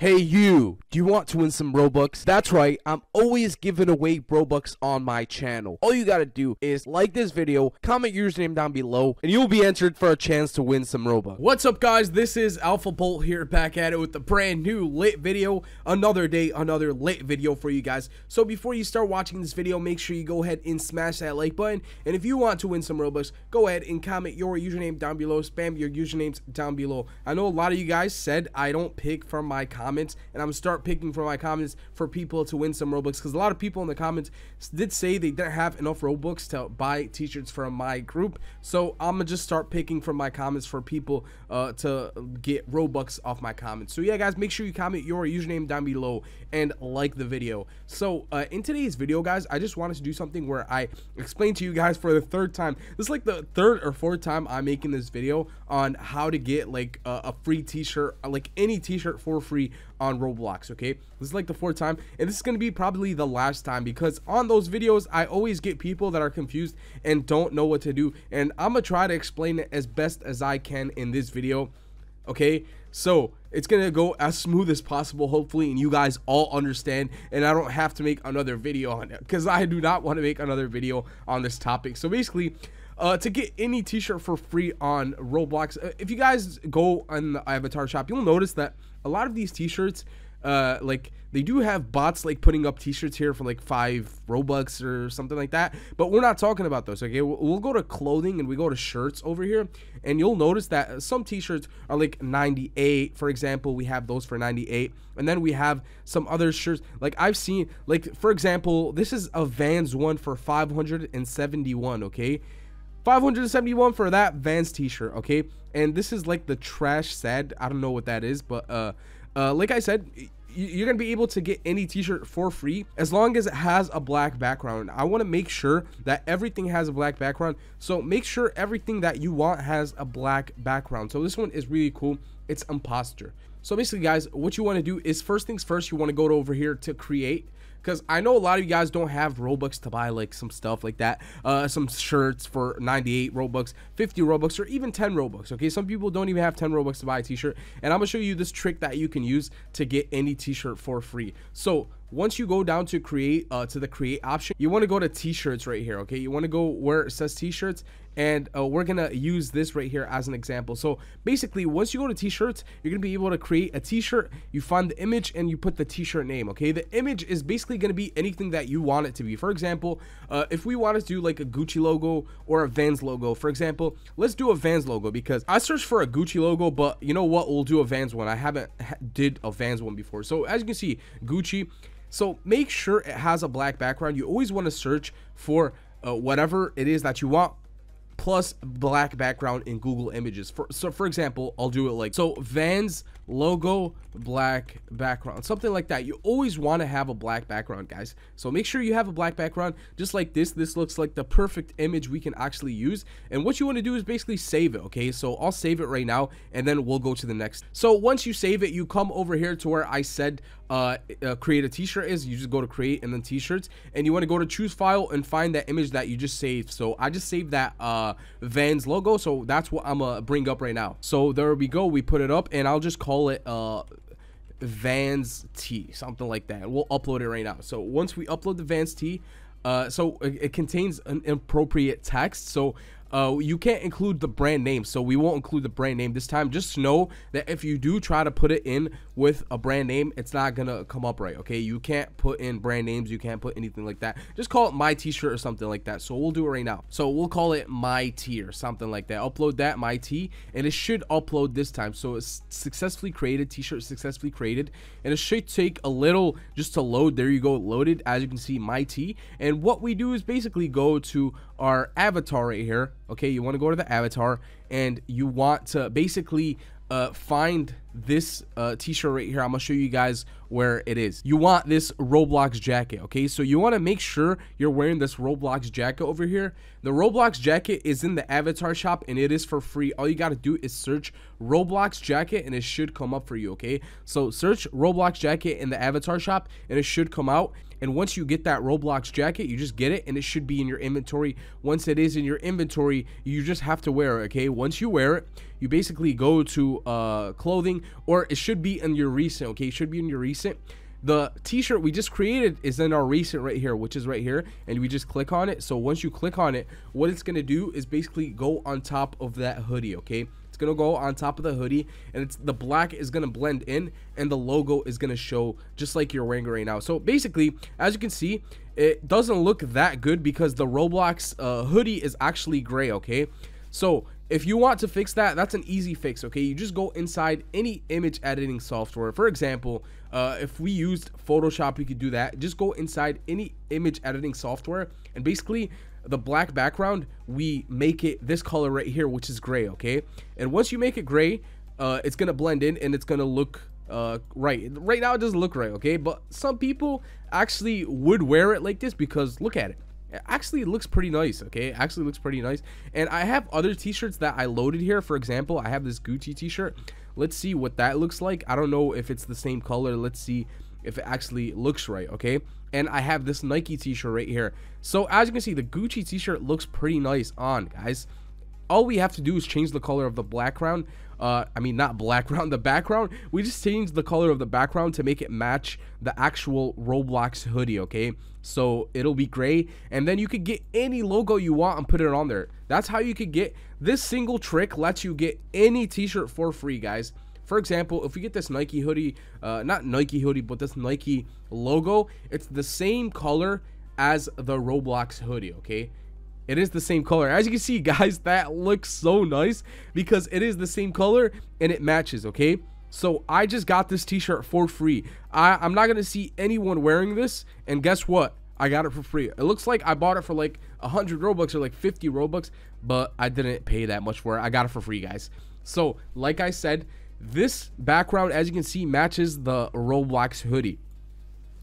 Hey you, do you want to win some Robux? That's right, I'm always giving away Robux on my channel. All you gotta do is like this video, comment your username down below, and you'll be entered for a chance to win some Robux. What's up guys, this is Alpha Bolt here back at it with a brand new lit video. Another day, another lit video for you guys. So before you start watching this video, make sure you go ahead and smash that like button. And if you want to win some Robux, go ahead and comment your username down below, spam your usernames down below. I know a lot of you guys said I don't pick from my comments comments and I'm gonna start picking from my comments for people to win some Robux because a lot of people in the comments did say they didn't have enough Robux to buy t-shirts from my group. So I'm gonna just start picking from my comments for people uh, to get Robux off my comments. So yeah guys make sure you comment your username down below and like the video. So uh, in today's video guys I just wanted to do something where I explain to you guys for the third time. This is like the third or fourth time I'm making this video on how to get like a, a free t-shirt like any t-shirt for free on Roblox, okay? This is like the fourth time, and this is going to be probably the last time because on those videos, I always get people that are confused and don't know what to do, and I'm to try to explain it as best as I can in this video, okay? So, it's to go as smooth as possible, hopefully, and you guys all understand, and I don't have to make another video on it because I do not want to make another video on this topic. So, basically, uh, to get any t-shirt for free on Roblox. Uh, if you guys go on the avatar shop, you'll notice that a lot of these t-shirts uh, like they do have bots like putting up t-shirts here for like five robux or something like that but we're not talking about those okay we'll, we'll, go to clothing and we go to shirts over here and you'll notice that some t-shirts are like 98 for example we have those for 98 and then we have some other shirts like i've seen like for example this is a vans one for 571 okay 571 for that Vans t-shirt, okay? And this is like the trash sad. I don't know what that is, but uh uh like I said, you're gonna be able to get any t-shirt for free as long as it has a black background. I want to make sure that everything has a black background so make sure everything that you want has a black background. So this one is really cool. It's imposter. So basically guys what you want to do is first things first you want to go over here to create because I know a lot of you guys don't have Robux to buy like some stuff like that, uh, some shirts for 98 Robux, 50 Robux, or even 10 Robux. Okay, some people don't even have 10 Robux to buy a T-shirt, and I'm gonna show you this trick that you can use to get any T-shirt for free. So once you go down to create uh, to the create option you want to go to t-shirts right here okay you want to go where it says t-shirts and uh, we're gonna use this right here as an example. So basically once you go to t-shirts you're gonna be able to create a t-shirt. You find the image and you put the t-shirt name okay? The image is basically gonna be anything that you want it to be. For example uh, if we want to do like a Gucci logo or a Vans logo for example let's do a Vans logo because I searched for a Gucci logo but you know what? We'll do a Vans one. I haven't ha did a Vans one before. So as you can see Gucci. So make sure it has a black background. You always want to search for uh, whatever it is that you want plus black background in Google Images. For, so for example, I'll do it like, so Vans logo, black background, something like that. You always want to have a black background, guys. So make sure you have a black background, just like this. This looks like the perfect image we can actually use. And what you want to do is basically save it, okay? So I'll save it right now, and then we'll go to the next. So once you save it, you come over here to where I said uh, uh, create a t-shirt is. You just go to create and then t-shirts, and you want to go to choose file and find that image that you just saved. So I just saved that uh, Vans logo, so that's what I'm gonna bring up right now. So there we go. We put it up, and I'll just call call it uh Vans T, something like that. We'll upload it right now. So once we upload the Vans T, uh, so it, it, contains an appropriate text. So uh, you can't include the brand name, so we won't include the brand name this time. Just know that if you do try to put it in with a brand name, it's not gonna come up right. Okay, you can't put in brand names, you can't put anything like that. Just call it my T-shirt or something like that. So we'll do it right now. So we'll call it my T or something like that. Upload that my T, and it should upload this time. So it's successfully created. T-shirt successfully created, and it should take a little just to load. There you go, loaded. As you can see, my T. And what we do is basically go to our avatar right here okay you want to go to the avatar and you want to basically uh, find this uh, t-shirt right here. I'm gonna show you guys where it is you want this roblox jacket okay so you want to make sure you're wearing this roblox jacket over here the roblox jacket is in the avatar shop and it is for free all you got to do is search roblox jacket and it should come up for you okay so search roblox jacket in the avatar shop and it should come out And once you get that Roblox jacket, you just get it and it should be in your inventory. Once it is in your inventory, you just have to wear it, okay? Once you wear it, you basically go to uh, clothing or it should be in your recent, okay? It should be in your recent. The t-shirt we just created is in our recent right here, which is right here. And we just click on it. So once you click on it, what it's to do is basically go on top of that hoodie, okay? It's gonna go on top of the hoodie and it's the black is gonna blend in and the logo is gonna show just like you're wearing right now so basically as you can see it doesn't look that good because the roblox uh, hoodie is actually gray okay so if you want to fix that that's an easy fix okay you just go inside any image editing software for example uh, if we used photoshop you could do that just go inside any image editing software and basically the black background, we make it this color right here, which is gray, okay? And once you make it gray, uh, it's gonna blend in and it's gonna look uh, right. Right now it doesn't look right, okay? But some people actually would wear it like this because look at it. It actually looks pretty nice, okay? It actually looks pretty nice. And I have other t-shirts that I loaded here. For example, I have this Gucci t-shirt. Let's see what that looks like. I don't know if it's the same color. Let's see if it actually looks right, okay? And I have this Nike t-shirt right here. So as you can see, the Gucci t-shirt looks pretty nice on, guys. All we have to do is change the color of the background. Uh, I mean, not background, the background. We just change the color of the background to make it match the actual Roblox hoodie, okay? So it'll be gray. And then you could get any logo you want and put it on there. That's how you could get, this single trick lets you get any t-shirt for free, guys. For example, if we get this Nike hoodie, uh, not Nike hoodie, but this Nike logo, it's the same color as the Roblox hoodie, okay? It is the same color. As you can see, guys, that looks so nice because it is the same color and it matches, okay? So I just got this t-shirt for free. I, I'm not going to see anyone wearing this. And guess what? I got it for free. It looks like I bought it for like 100 Robux or like 50 Robux, but I didn't pay that much for it. I got it for free, guys. So, like I said, this background, as you can see, matches the Roblox hoodie.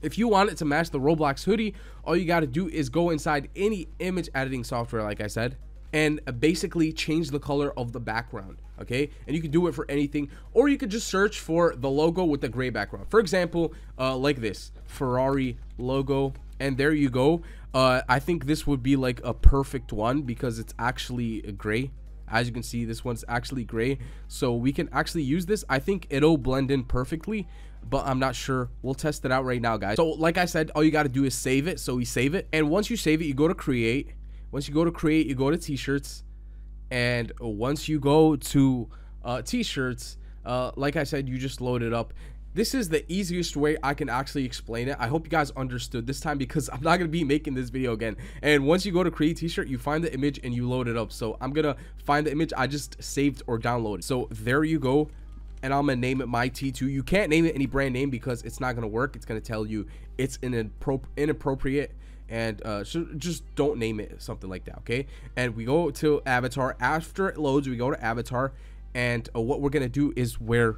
If you want it to match the Roblox hoodie, all you got to do is go inside any image editing software, like I said, and basically change the color of the background okay? And you can do it for anything or you could just search for the logo with the gray background. For example uh, like this ferrari logo and there you go. Uh, i think this would be like a perfect one because it's actually gray. As you can see this one's actually gray. So we can actually use this. I think it'll blend in perfectly but i'm not sure we'll test it out right now guys so like i said all you got to do is save it so we save it and once you save it you go to create once you go to create you go to t-shirts and once you go to uh, t-shirts uh, like i said you just load it up this is the easiest way I can actually explain it. I hope you guys understood this time because I'm not going to be making this video again. And once you go to create t-shirt, you find the image and you load it up. So I'm going to find the image I just saved or downloaded. So there you go. And I'm to name it my T2. You can't name it any brand name because it's not to work. It's to tell you it's an inappropriate and uh, just don't name it something like that okay and we go to avatar after it loads we go to avatar and uh, what we're gonna do is where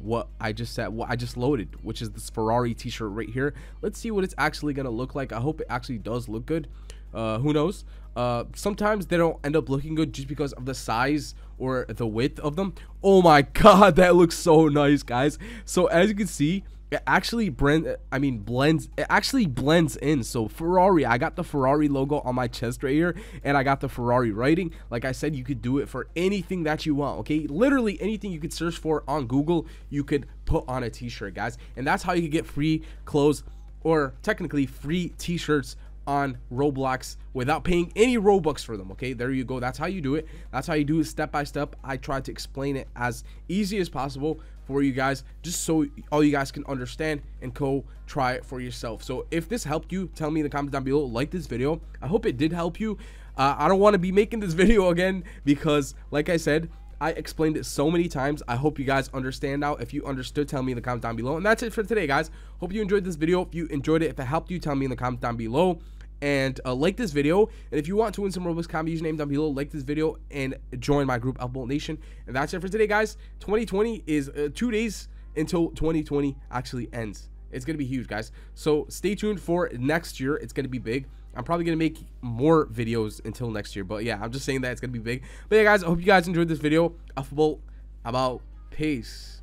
what I just said, what I just loaded, which is this Ferrari t-shirt right here. Let's see what it's actually to look like. I hope it actually does look good. Uh, who knows? Uh, sometimes they don't end up looking good just because of the size or the width of them. Oh my god, that looks so nice, guys. So as you can see, it actually blend i mean blends it actually blends in so ferrari i got the ferrari logo on my chest right here and i got the ferrari writing like i said you could do it for anything that you want okay literally anything you could search for on google you could put on a t-shirt guys and that's how you could get free clothes or technically free t-shirts on Roblox without paying any Robux for them. Okay, there you go. That's how you do it. That's how you do it step by step. I tried to explain it as easy as possible for you guys, just so all you guys can understand and go try it for yourself. So if this helped you, tell me in the comments down below. Like this video. I hope it did help you. Uh, I don't want to be making this video again because, like I said, I explained it so many times. I hope you guys understand now. If you understood, tell me in the comments down below. And that's it for today, guys. Hope you enjoyed this video. If you enjoyed it, if it helped you, tell me in the comments down below and uh, like this video. And if you want to win some Robux combo username down below, like this video and join my group Alpha Nation. And that's it for today, guys. 2020 is uh, two days until 2020 actually ends. It's gonna be huge, guys. So stay tuned for next year. It's gonna be big. I'm probably gonna make more videos until next year. But yeah, I'm just saying that it's gonna be big. But yeah, guys, I hope you guys enjoyed this video. Alpha Bolt peace.